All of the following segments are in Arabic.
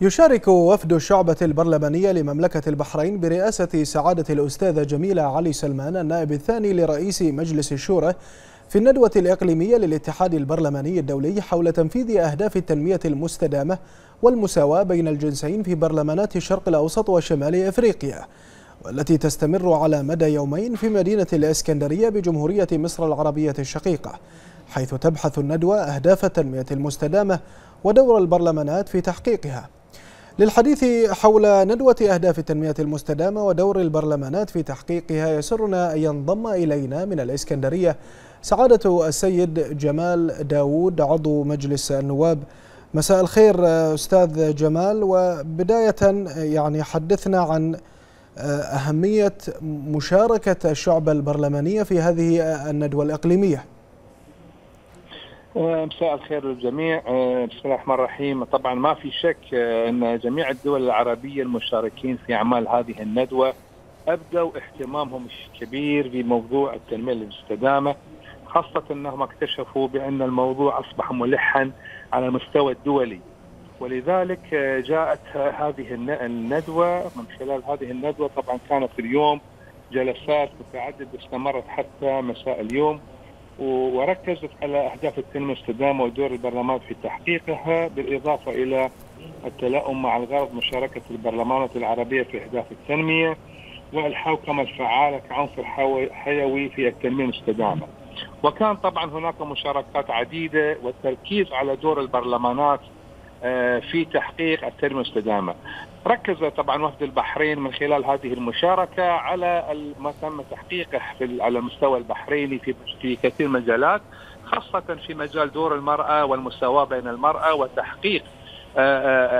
يشارك وفد الشعبة البرلمانية لمملكة البحرين برئاسة سعادة الأستاذة جميلة علي سلمان النائب الثاني لرئيس مجلس الشورى في الندوة الإقليمية للاتحاد البرلماني الدولي حول تنفيذ أهداف التنمية المستدامة والمساواة بين الجنسين في برلمانات الشرق الأوسط وشمال إفريقيا والتي تستمر على مدى يومين في مدينة الإسكندرية بجمهورية مصر العربية الشقيقة حيث تبحث الندوة أهداف التنمية المستدامة ودور البرلمانات في تحقيقها. للحديث حول ندوة أهداف التنمية المستدامة ودور البرلمانات في تحقيقها يسرنا أن ينضم إلينا من الإسكندرية سعادة السيد جمال داوود عضو مجلس النواب. مساء الخير أستاذ جمال. وبداية يعني حدثنا عن أهمية مشاركة الشعب البرلمانية في هذه الندوة الإقليمية. مساء الخير للجميع. بسم الله الرحمن الرحيم. طبعا ما في شك أن جميع الدول العربية المشاركين في أعمال هذه الندوة أبدوا اهتمامهم الكبير بموضوع التنمية المستدامة خاصة أنهم اكتشفوا بأن الموضوع أصبح ملحا على المستوى الدولي. ولذلك جاءت هذه الندوة. من خلال هذه الندوة طبعا كانت اليوم جلسات متعددة استمرت حتى مساء اليوم. وركزت على أهداف التنمية المستدامه ودور البرلمان في تحقيقها بالإضافة إلى التلائم مع الغرض مشاركة البرلمانات العربية في أهداف التنمية والحوكمه الفعالة كعنصر حيوي في التنمية المستدامه. وكان طبعا هناك مشاركات عديدة والتركيز على دور البرلمانات في تحقيق التنمية المستدامه. ركز طبعا وفد البحرين من خلال هذه المشاركة على ما تم تحقيقه في على المستوى البحريني في في كثير من المجالات خاصة في مجال دور المرأة والمساواه بين المرأة وتحقيق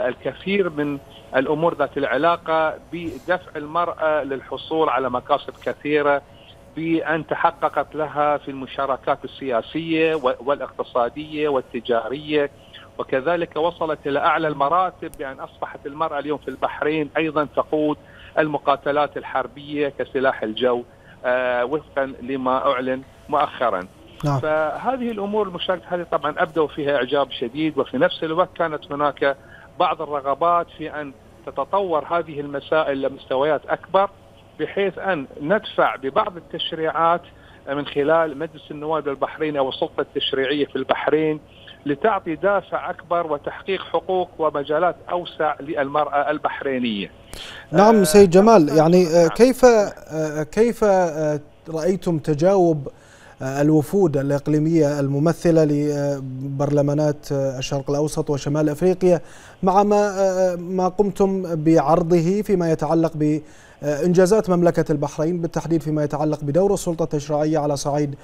الكثير من الأمور ذات العلاقة بدفع المرأة للحصول على مكاسب كثيرة بأن تحققت لها في المشاركات السياسية والاقتصادية والتجارية. وكذلك وصلت إلى أعلى المراتب بأن أصبحت المرأة اليوم في البحرين أيضا تقود المقاتلات الحربية كسلاح الجو آه وفقا لما أعلن مؤخرا. نعم. فهذه الأمور المشاركه هذه طبعا أبدوا فيها إعجاب شديد وفي نفس الوقت كانت هناك بعض الرغبات في أن تتطور هذه المسائل لمستويات أكبر بحيث أن ندفع ببعض التشريعات من خلال مجلس النواب البحريني أو السلطة التشريعية في البحرين لتعطي دافع أكبر وتحقيق حقوق ومجالات أوسع للمرأة البحرينية. نعم سيد جمال يعني كيف كيف رأيتم تجاوب الوفود الإقليمية الممثلة لبرلمانات الشرق الأوسط وشمال أفريقيا مع ما ما قمتم بعرضه فيما يتعلق ب انجازات مملكة البحرين بالتحديد فيما يتعلق بدور السلطة التشريعيه على صعيد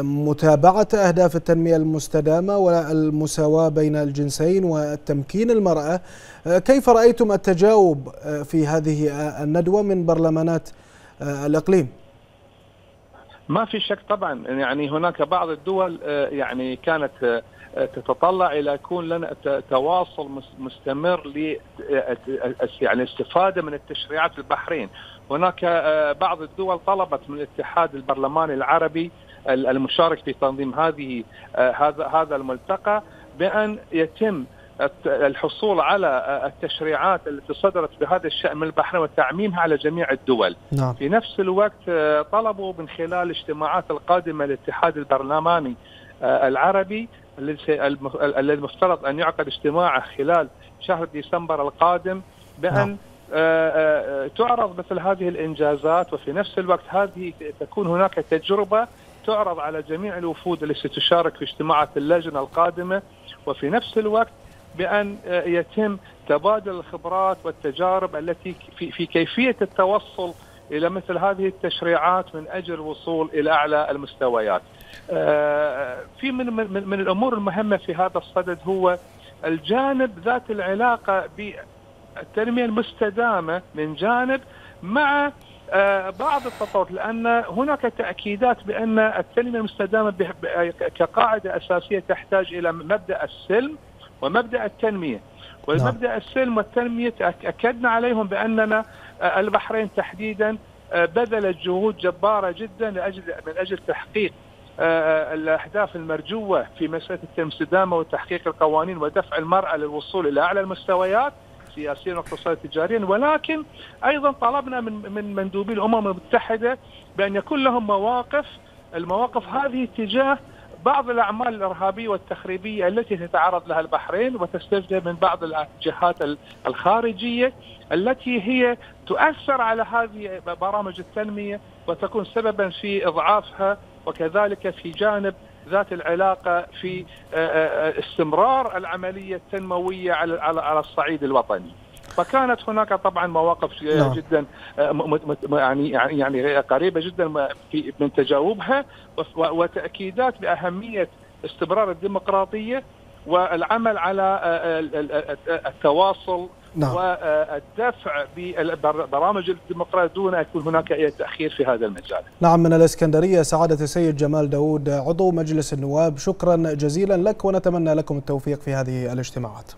متابعة أهداف التنمية المستدامة والمساواة بين الجنسين وتمكين المرأة. كيف رأيتم التجاوب في هذه الندوة من برلمانات الإقليم؟ ما في شك طبعا. يعني هناك بعض الدول يعني كانت تتطلع إلى يكون لنا تواصل مستمر ل يعني الاستفاده من التشريعات البحرين، هناك بعض الدول طلبت من الاتحاد البرلماني العربي المشارك في تنظيم هذه هذا هذا الملتقى بأن يتم الحصول على التشريعات التي صدرت بهذا الشأن من البحرين وتعميمها على جميع الدول نعم. في نفس الوقت طلبوا من خلال الاجتماعات القادمة للاتحاد البرلماني العربي الذي المفترض أن يعقد اجتماعه خلال شهر ديسمبر القادم بأن نعم. تعرض مثل هذه الإنجازات وفي نفس الوقت هذه تكون هناك تجربة تعرض على جميع الوفود التي ستشارك في اجتماعات اللجنة القادمة وفي نفس الوقت بأن يتم تبادل الخبرات والتجارب التي في في كيفية التوصل إلى مثل هذه التشريعات من أجل الوصول إلى أعلى المستويات. في من من, من الأمور المهمة في هذا الصدد هو الجانب ذات العلاقة بالتنمية المستدامة من جانب مع بعض التطور لأن هناك تأكيدات بأن التنمية المستدامة كقاعدة أساسية تحتاج إلى مبدأ السلم ومبدأ التنمية. والمبدأ السلم والتنمية أكدنا عليهم بأننا البحرين تحديدا بذلت جهود جبارة جدا لاجل من أجل تحقيق الأهداف المرجوة في مسألة الاستدامه وتحقيق القوانين ودفع المرأة للوصول إلى أعلى المستويات سياسيا واقتصاديا تجاريا. ولكن أيضا طلبنا من من مندوبي الأمم المتحدة بأن يكون لهم مواقف المواقف هذه تجاه بعض الأعمال الإرهابية والتخريبية التي تتعرض لها البحرين وتستجد من بعض الجهات الخارجية التي هي تؤثر على هذه برامج التنمية وتكون سببا في إضعافها وكذلك في جانب ذات العلاقة في استمرار العملية التنموية على على الصعيد الوطني. فكانت هناك طبعا مواقف نعم. جدا يعني يعني قريبة جدا في من تجاوبها وتأكيدات بأهمية استمرار الديمقراطية والعمل على التواصل نعم. والدفع ببرامج الديمقراطية دون أن يكون هناك أي تأخير في هذا المجال. نعم من الإسكندرية سعادة السيد جمال داوود عضو مجلس النواب شكرا جزيلا لك ونتمنى لكم التوفيق في هذه الاجتماعات.